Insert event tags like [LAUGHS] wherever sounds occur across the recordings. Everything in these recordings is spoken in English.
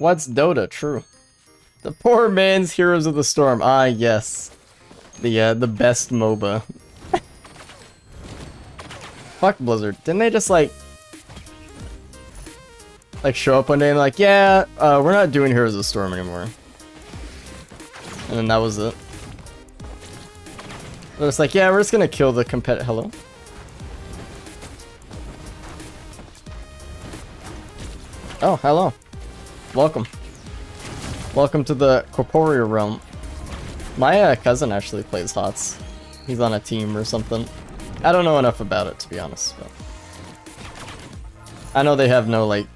What's Dota? True. The poor man's Heroes of the Storm. Ah, yes. The, uh, the best MOBA. [LAUGHS] Fuck Blizzard. Didn't they just, like... Like, show up one day and like, yeah, uh, we're not doing Heroes of the Storm anymore. And then that was it. They're just like, yeah, we're just gonna kill the compet- hello? Oh, hello. Welcome. Welcome to the corporeal realm. My uh, cousin actually plays HOTS. He's on a team or something. I don't know enough about it, to be honest, but... I know they have no, like,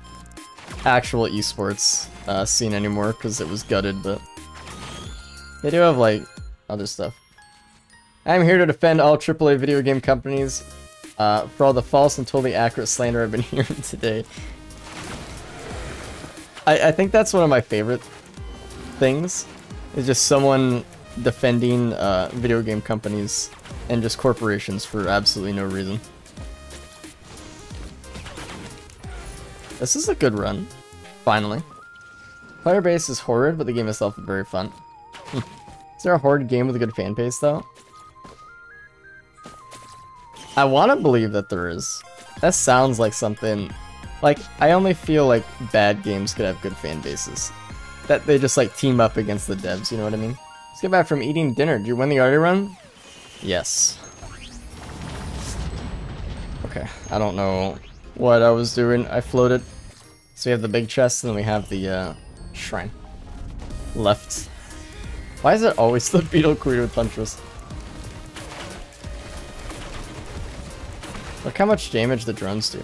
actual esports uh, scene anymore, because it was gutted, but... They do have, like, other stuff. I'm here to defend all AAA video game companies uh, for all the false and totally accurate slander I've been [LAUGHS] hearing today. I, I think that's one of my favorite things, is just someone defending uh, video game companies and just corporations for absolutely no reason. This is a good run, finally. Player base is horrid, but the game itself is very fun. [LAUGHS] Is there a horrid game with a good fan base, though? I want to believe that there is. That sounds like something... Like, I only feel like bad games could have good fan bases. That they just, like, team up against the devs, you know what I mean? Let's get back from eating dinner. Did you win the arty run? Yes. Okay, I don't know what I was doing. I floated. So we have the big chest, and then we have the uh, shrine. Left. Why is it always [LAUGHS] the beetle queen with Huntress? Look how much damage the drones do.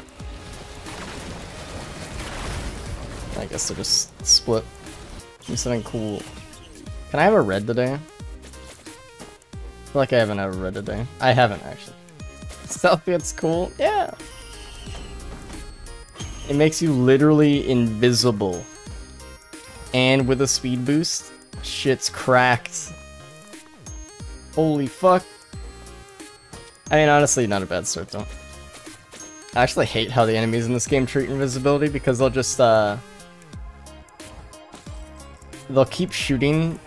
I guess they're just split. Something cool. Can I have a red today? I like I haven't had a red today. I haven't, actually. [LAUGHS] Stealthy, it's cool. Yeah. It makes you literally invisible. And with a speed boost, shit's cracked. Holy fuck. I mean, honestly, not a bad start, though. I actually hate how the enemies in this game treat invisibility because they'll just, uh... They'll keep shooting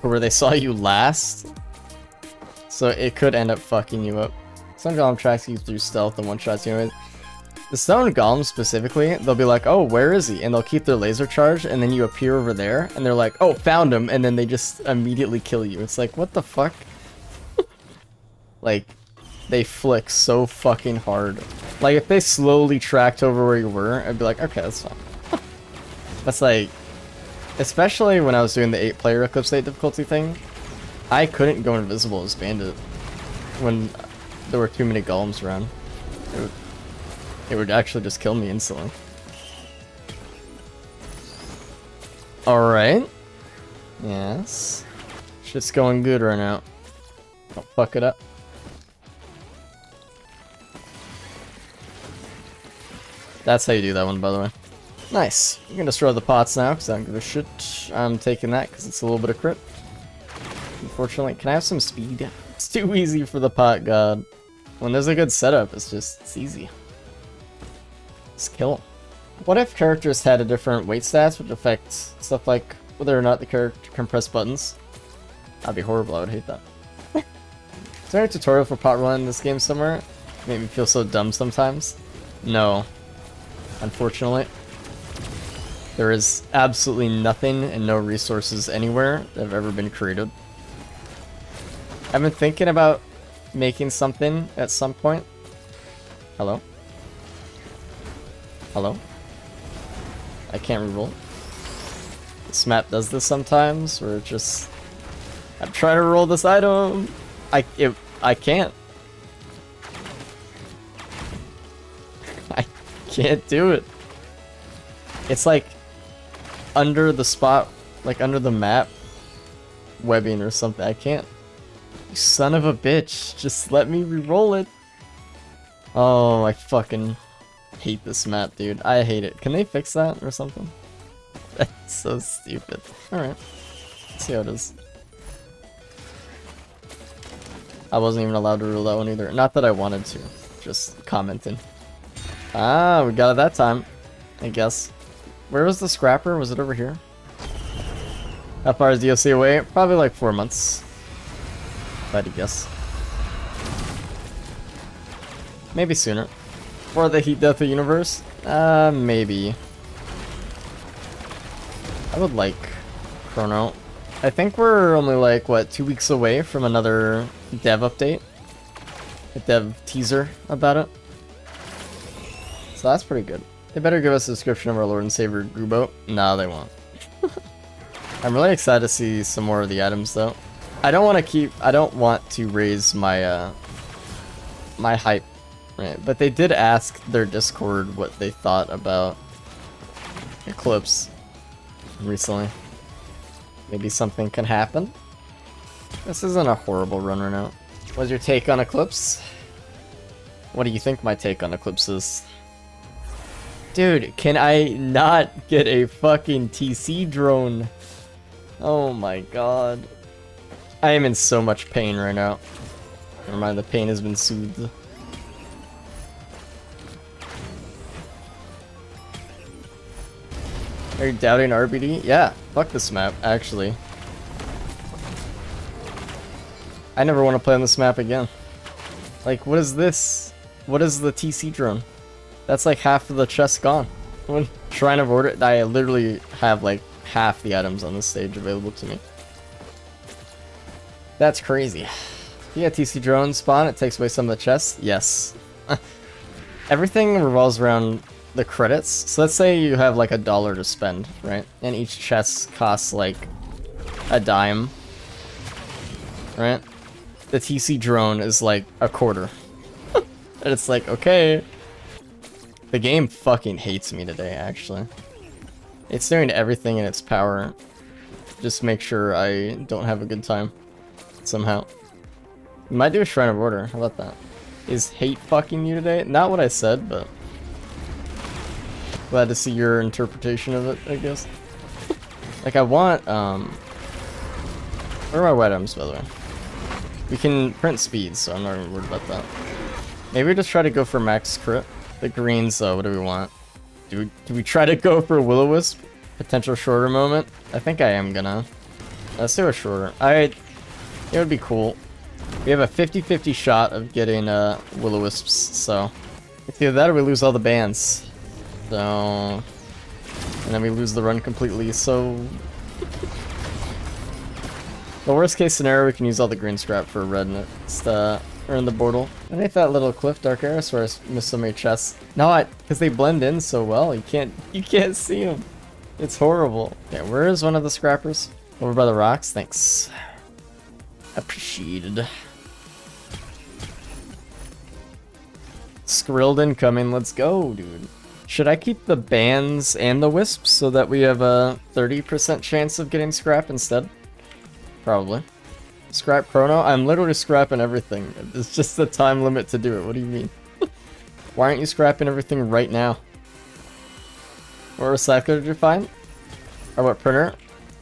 to where they [LAUGHS] saw you last. So it could end up fucking you up. Some golem tracks you through stealth and one-shots you anyways. The stone golem specifically, they'll be like, oh, where is he? And they'll keep their laser charged, and then you appear over there, and they're like, oh, found him, and then they just immediately kill you. It's like, what the fuck? [LAUGHS] like, they flick so fucking hard. Like, if they slowly tracked over where you were, I'd be like, okay, that's fine. [LAUGHS] that's like... Especially when I was doing the 8-player Eclipse 8 difficulty thing, I couldn't go invisible as Bandit when there were too many golems around. It would, it would actually just kill me instantly. Alright. Yes. Shit's going good right now. Don't fuck it up. That's how you do that one, by the way. Nice. You can destroy the pots now, because I don't give a shit. I'm taking that, because it's a little bit of crit. Unfortunately, can I have some speed? [LAUGHS] It's too easy for the pot god. When there's a good setup, it's just, it's easy. Just kill him. What if characters had a different weight stats, which affects stuff like whether or not the character can press buttons? That'd be horrible, I would hate that. [LAUGHS] Is there a tutorial for pot run in this game somewhere? Make me feel so dumb sometimes. No. Unfortunately. There is absolutely nothing and no resources anywhere that have ever been created. I've been thinking about making something at some point. Hello? Hello? I can't reroll. This map does this sometimes, where it just... I'm trying to roll this item! I, it, I can't. [LAUGHS] I can't do it. It's like under the spot, like under the map webbing or something. I can't. You son of a bitch. Just let me re-roll it. Oh, I fucking hate this map, dude. I hate it. Can they fix that or something? [LAUGHS] That's so stupid. Alright. Let's see how it is. I wasn't even allowed to rule that one either. Not that I wanted to. Just commenting. Ah, we got it that time. I guess. Where was the scrapper? Was it over here? How far is DLC away? Probably like four months. If I had to guess. Maybe sooner. For the heat death of the universe? Uh, maybe. I would like Chrono. I think we're only like, what, two weeks away from another dev update? A dev teaser about it. So that's pretty good. They better give us a description of our Lord and Savior Grubo. No, they won't. [LAUGHS] I'm really excited to see some more of the items though. I don't want to keep, I don't want to raise my, uh, my hype, right? But they did ask their Discord what they thought about Eclipse recently. Maybe something can happen. This isn't a horrible run right now. What's your take on Eclipse? What do you think my take on Eclipse is? Dude, can I not get a fucking TC drone? Oh my god. I am in so much pain right now. Never mind, the pain has been soothed. Are you doubting RBD? Yeah, fuck this map, actually. I never want to play on this map again. Like, what is this? What is the TC drone? That's like half of the chest gone. When Shrine of Order, I literally have like half the items on this stage available to me. That's crazy. Yeah, TC drone spawn, it takes away some of the chests? Yes. [LAUGHS] Everything revolves around the credits. So let's say you have like a dollar to spend, right? And each chest costs like a dime, right? The TC drone is like a quarter. [LAUGHS] and it's like, okay. The game fucking hates me today, actually. It's doing everything in its power. Just make sure I don't have a good time. Somehow. Might do a Shrine of Order. How about that? Is hate fucking you today? Not what I said, but... Glad to see your interpretation of it, I guess. like, I want, um... Where are my white items, by the way? We can print speed, so I'm not even worried about that. Maybe just try to go for max crit. The greens, though, what do we want? Do we, do we try to go for Will-O-Wisp? Potential shorter moment? I think I am gonna. Let's do a shorter. I, it would be cool. We have a 50-50 shot of getting uh, Will-O-Wisps, so... It's either that or we lose all the bands. So... And then we lose the run completely, so... the worst case scenario, we can use all the green scrap for red next, uh, or in the portal. Think that little cliff dark I missed so many chests. No, because they blend in so well, you can't, you can't see them. It's horrible. Yeah, where is one of the scrappers? Over by the rocks? Thanks. Appreciated. Skrilled incoming, let's go, dude. Should I keep the bands and the wisps so that we have a 30% chance of getting scrap instead? Probably. Scrap chrono? I'm literally scrapping everything. It's just the time limit to do it. What do you mean? [LAUGHS] Why aren't you scrapping everything right now? What recycler did you find? Or what printer?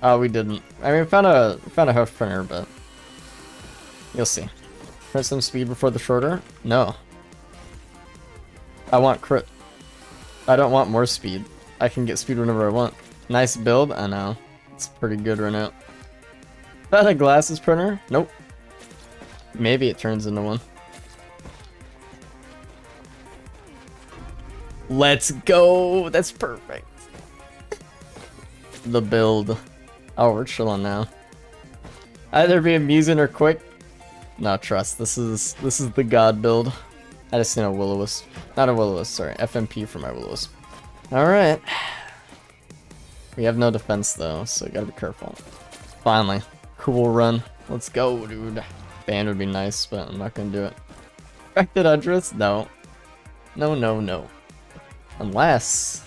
Oh, we didn't. I mean, we found a found a house printer, but you'll see. Print some speed before the shorter? No. I want crit. I don't want more speed. I can get speed whenever I want. Nice build? I know. It's pretty good right now. [LAUGHS] That a glasses printer? Nope. Maybe it turns into one. Let's go! That's perfect. the build. Oh, we're chilling now. Either be amusing or quick. No, trust. This is this is the god build. I just seen a Will-O-Wisp. Not a Will-O-Wisp, sorry. FMP for my Will-O-Wisp. Alright. We have no defense though, so gotta be careful. Finally. Cool run. Let's go, dude. Band would be nice, but I'm not gonna do it. Perfected address? No. No, no, no. Unless...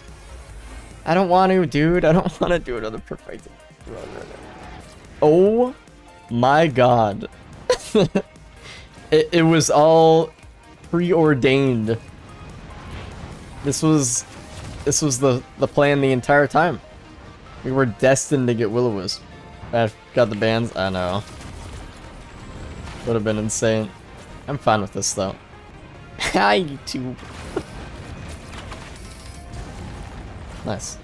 I don't want to, dude. I don't [LAUGHS] want to do another perfected run right now. Oh my god. [LAUGHS] it, it was all preordained. This was this was the the plan the entire time. We were destined to get Will-O-Wisp. I got the bands. I know. Would have been insane. I'm fine with this though. [LAUGHS] Hi YouTube. [LAUGHS] nice.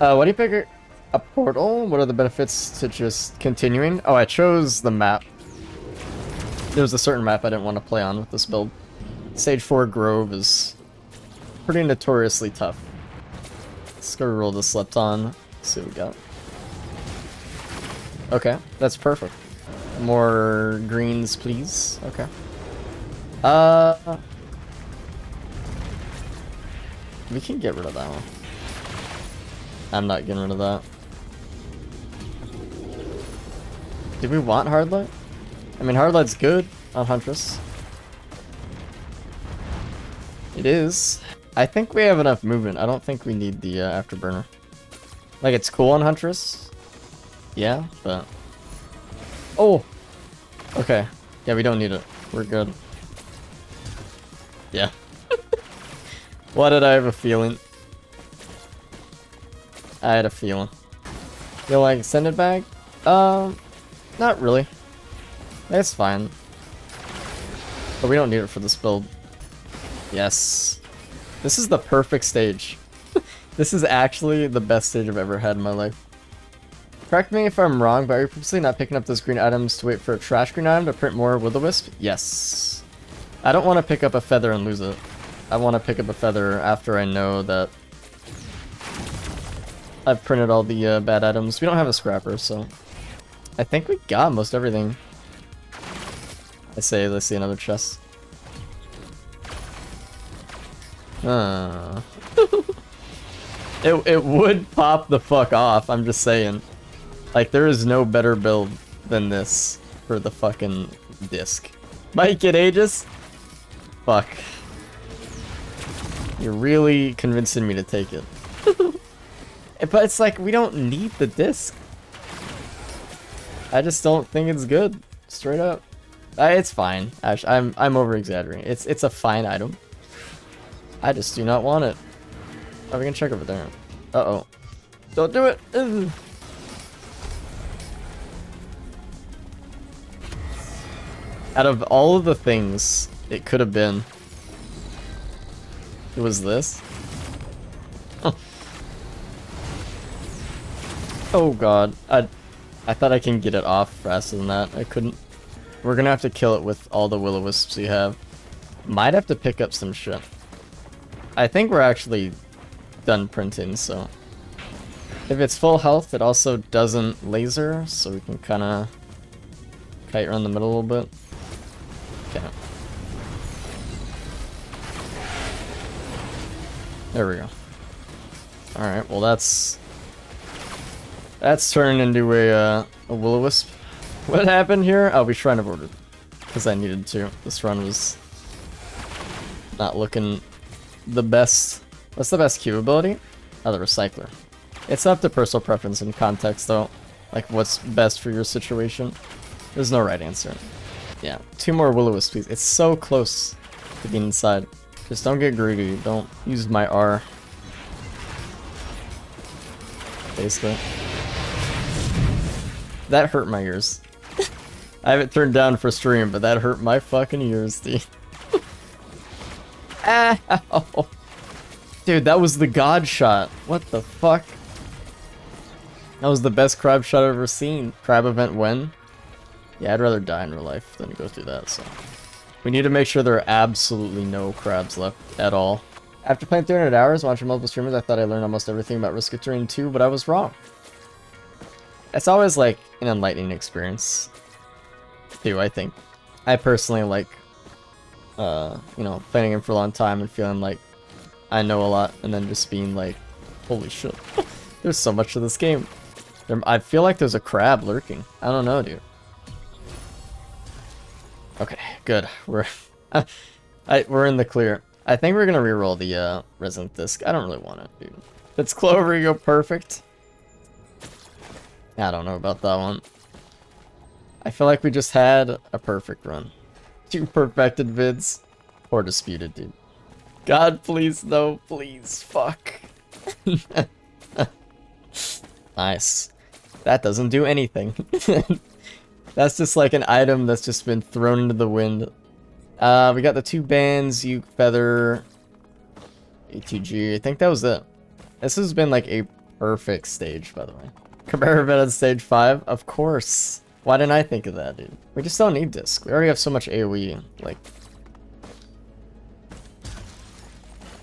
Uh, what do you pick? A portal? What are the benefits to just continuing? Oh, I chose the map. There was a certain map I didn't want to play on with this build. Stage 4 Grove is pretty notoriously tough. Let's go roll the Lepton. See what we got. Okay, that's perfect. More greens, please. Okay. Uh, we can get rid of that one. I'm not getting rid of that. Do we want Hardlight? I mean, Hardlight's good on Huntress. It is. I think we have enough movement. I don't think we need the uh, Afterburner. Like, it's cool on Huntress. Yeah, but... Oh! Okay. Yeah, we don't need it. We're good. Yeah. [LAUGHS] Why did I have a feeling? I had a feeling. You like send it back? Um, not really. It's fine. But we don't need it for this build. Yes. This is the perfect stage. [LAUGHS] this is actually the best stage I've ever had in my life. Correct me if I'm wrong, but are you purposely not picking up those green items to wait for a trash green item to print more Will-O-Wisp? Yes. I don't want to pick up a feather and lose it. I want to pick up a feather after I know that I've printed all the uh, bad items. We don't have a scrapper, so I think we got most everything. I say, let's see another chest. Uh. [LAUGHS] it, it would pop the fuck off, I'm just saying. Like, there is no better build than this for the fucking disc. Mike it Aegis? Fuck. You're really convincing me to take it. [LAUGHS] but it's like, we don't need the disc. I just don't think it's good. Straight up. Uh, it's fine. I'm I'm over exaggerating. It's it's a fine item. I just do not want it. Oh, we can check over there. Uh oh. Don't do it. Ugh. Out of all of the things it could have been, it was this. oh god. I I thought I can get it off faster than that. I couldn't. We're gonna have to kill it with all the will-o-wisps we have. Might have to pick up some shit. I think we're actually done printing, so... If it's full health, it also doesn't laser, so we can kind of kite around the middle a little bit. Okay. There we go. Alright, well that's... That's turned into a, uh, a will-o-wisp. What happened here? Oh, we Shrine Order. Because I needed to. This run was not looking the best. What's the best Q ability? Oh, the Recycler. It's up to personal preference and context, though. Like, what's best for your situation. There's no right answer. Yeah, two more will wisps please. It's so close to being inside. Just don't get greedy. Don't use my R. Basically. That hurt my ears. [LAUGHS] I have it turned down for stream, but that hurt my fucking ears, dude. [LAUGHS] Ow. Dude, that was the god shot. What the fuck? That was the best crab shot I've ever seen. Crab event when? Yeah, I'd rather die in real life than go through that, so. We need to make sure there are absolutely no crabs left at all. After playing 300 hours, watching multiple streamers, I thought I learned almost everything about Risk of Rain 2, but I was wrong. It's always like an enlightening experience too, I think. I personally like, uh, you know, playing him for a long time and feeling like I know a lot, and then just being like, holy shit, [LAUGHS] there's so much to this game. There, I feel like there's a crab lurking. I don't know, dude. Okay, good. We're [LAUGHS] I, we're in the clear. I think we're gonna reroll the uh, Disc. I don't really want it, dude. It's Clover, you go perfect. I don't know about that one. I feel like we just had a perfect run. [LAUGHS] Two perfected vids. Or disputed, dude. God, please, no, please, fuck. [LAUGHS] nice. That doesn't do anything. That's just like an item that's just been thrown into the wind. Uh, we got the two bands, you feather, ATG. I think that was it. This has been like a perfect stage, by the way. Compare on stage 5? Of course. Why didn't I think of that, dude? We just don't need disc. We already have so much AoE, like...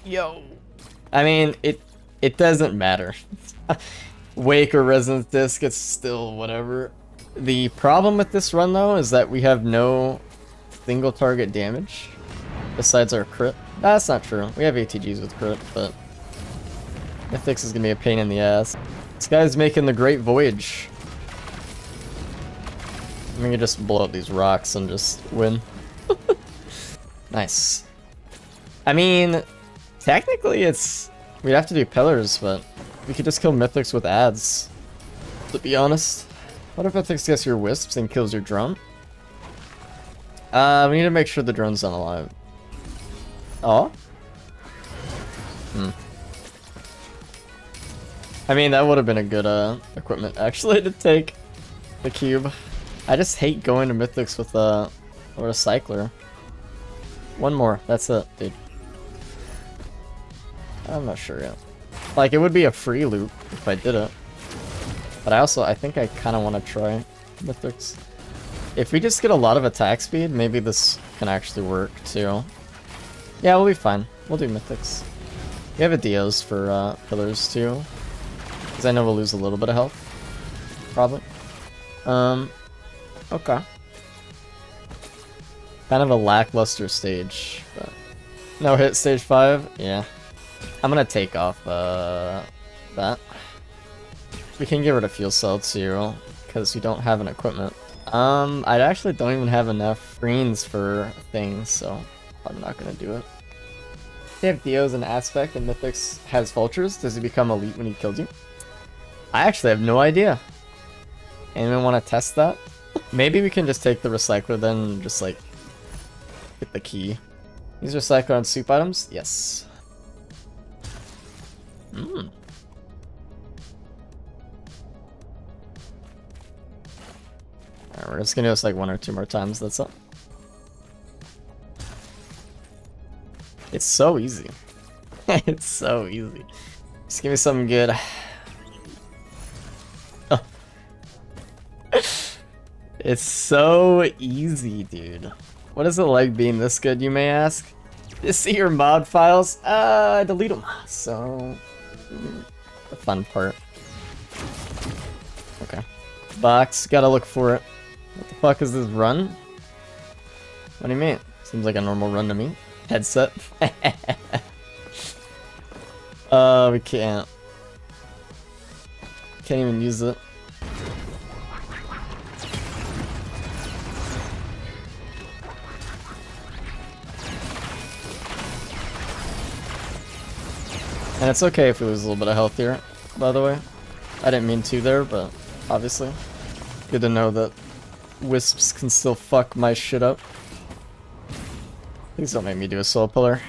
Yo! I mean, it it doesn't matter. [LAUGHS] Wake or Resonance Disc, it's still whatever. The problem with this run, though, is that we have no single target damage besides our crit. That's not true. We have ATGs with crit, but Mithrix is gonna be a pain in the ass. This guy's making the great voyage. I'm gonna just blow up these rocks and just win. [LAUGHS] nice. I mean, technically it's... We'd have to do pillars, but we could just kill Mithrix with ads. To be honest. What if Mithrix gets your wisps and kills your drone? Uh, we need to make sure the drone's not alive. Oh? Hmm. I mean, that would have been a good uh, equipment, actually, [LAUGHS] to take the cube. I just hate going to Mithrix with a, a Recycler. One more, that's it, dude. I'm not sure yet. Like, it would be a free loop if I did it. But I also, I think I kind of want to try Mithrix. If we just get a lot of attack speed, maybe this can actually work, too. Yeah, we'll be fine. We'll do Mithrix. We have a Dios for uh, pillars, too. Because I know we'll lose a little bit of health. Probably. Um, okay. Kind of a lackluster stage, but... No hit stage 5? Yeah. I'm gonna take off uh, that. We can get rid of fuel cell too, because we don't have an equipment. Um, I actually don't even have enough greens for things, so I'm not gonna do it. If Dio's an aspect and Mithrix has vultures, does he become elite when he kills you? I actually have no idea. Anyone want to test that? [LAUGHS] Maybe we can just take the recycler then and just like get the key. Use recycler on soup items? Yes. Hmm. Alright, we're just gonna do this like one or two more times, that's all. It's so easy. [LAUGHS] it's so easy. Just give me something good. [SIGHS] it's so easy, dude. What is it like being this good, you may ask? [LAUGHS] To see your mod files? Uh, I delete them. [SIGHS] So, the fun part. Okay. Box, gotta look for it. What the fuck is this run? What do you mean? Seems like a normal run to me. Headset. [LAUGHS] uh, we can't. Can't even use it. And it's okay if we lose a little bit of health here, by the way. I didn't mean to there, but obviously. Good to know that wisps can still fuck my shit up. Please don't make me do a soul pillar.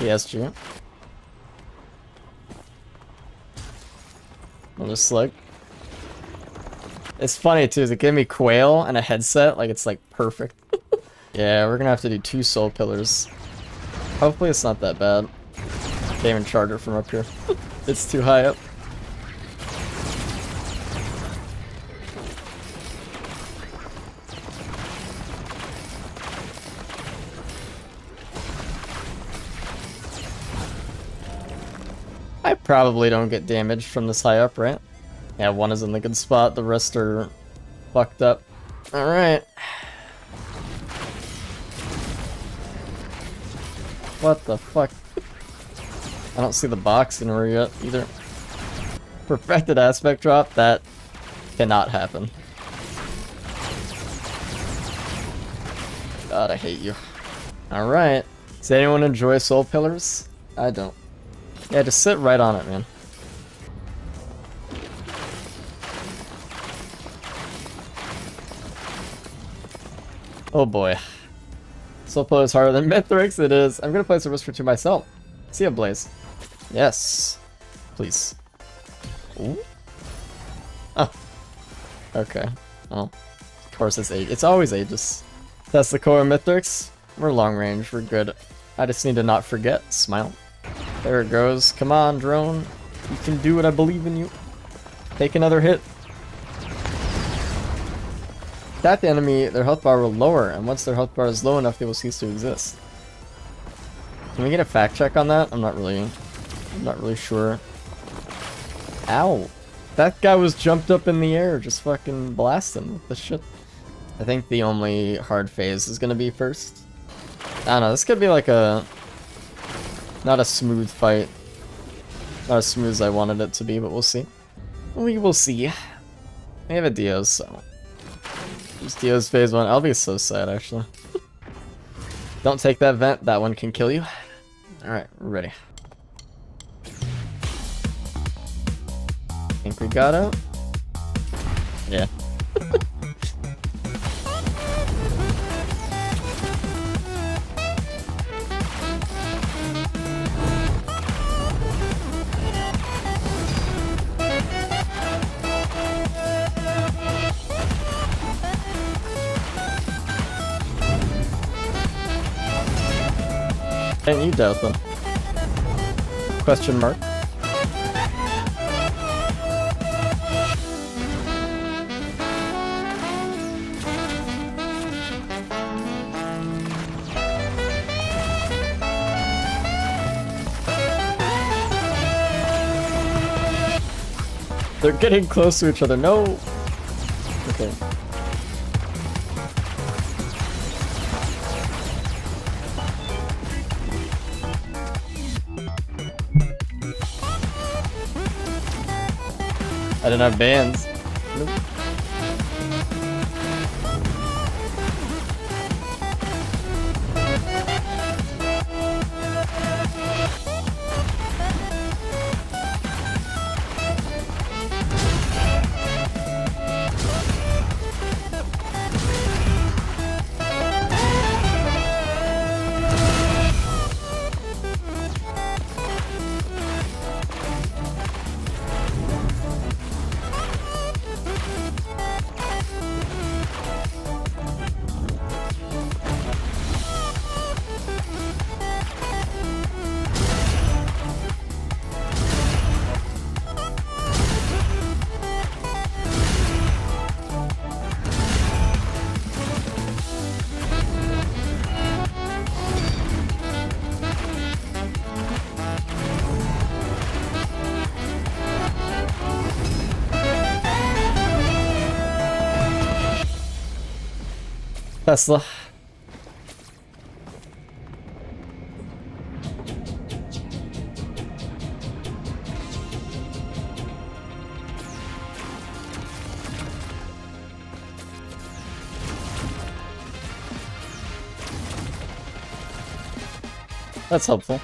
Yes, PSG. I'll just like it's funny too, it gave me quail and a headset, like it's like perfect. [LAUGHS] yeah, we're gonna have to do two soul pillars. Hopefully it's not that bad. Can't even charge it from up here. [LAUGHS] it's too high up. I probably don't get damaged from this high up, right? Yeah, one is in the good spot, the rest are fucked up. Alright. What the fuck? I don't see the box in anywhere yet, either. Perfected aspect drop? That cannot happen. God, I hate you. Alright. Does anyone enjoy soul pillars? I don't. Yeah, just sit right on it, man. Oh boy. Soul Pillar is harder than Mithrix, it is. I'm gonna place a Whisper to myself. See a Blaze. Yes. Please. Ooh. Oh. Okay. Well, of course it's Aegis. It's always Aegis. That's the core of Mithrix. We're long range, we're good. I just need to not forget. Smile. There it goes. Come on, drone. You can do it, I believe in you. Take another hit. That the enemy, their health bar will lower, and once their health bar is low enough, they will cease to exist. Can we get a fact check on that? I'm not really, I'm not really sure. Ow. That guy was jumped up in the air, just fucking blasting with the shit. I think the only hard phase is gonna be first. I don't know, this could be like a... Not a smooth fight. Not as smooth as I wanted it to be, but we'll see. We will see. We have a Dios, so... This Dios phase 1. I'll be so sad, actually. [LAUGHS] Don't take that vent, that one can kill you. Alright, ready. Think we got out? Yeah. And you doubt them. Question mark. They're getting close to each other. No. Okay. I didn't have bands. Tesla. That's helpful.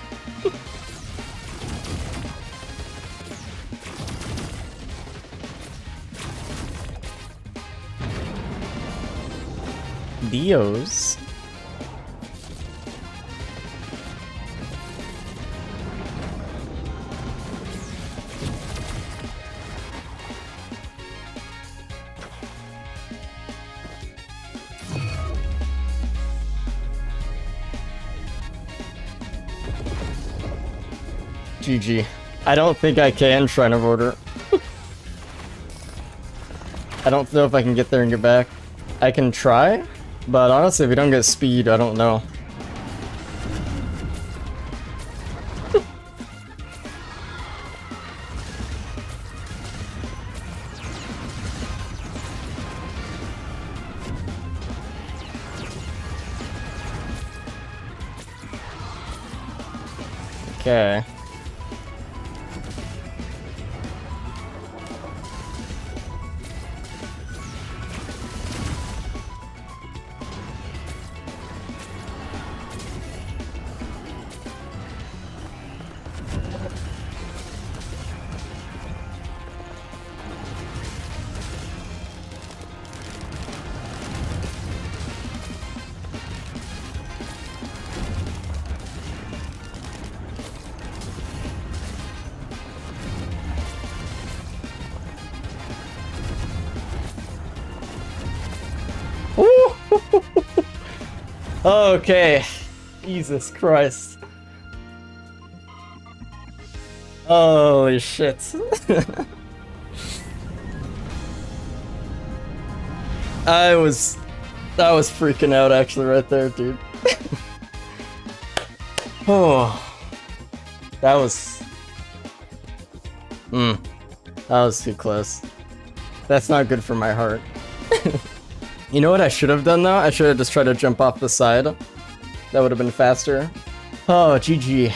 GG. I don't think I can Shrine of Order. [LAUGHS] I don't know if I can get there and get back. I can try, but honestly, if we don't get speed, I don't know. okay. Okay. Jesus Christ. Holy shit. [LAUGHS] I was... I was freaking out actually right there, dude. [LAUGHS] oh. That was... Hmm. That was too close. That's not good for my heart. [LAUGHS] you know what I should have done though? I should have just tried to jump off the side. That would have been faster. Oh, GG.